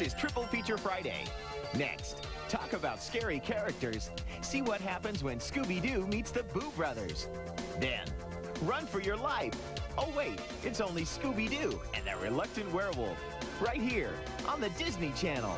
This is Triple Feature Friday. Next, talk about scary characters. See what happens when Scooby-Doo meets the Boo Brothers. Then, run for your life. Oh, wait, it's only Scooby-Doo and the Reluctant Werewolf. Right here on the Disney Channel.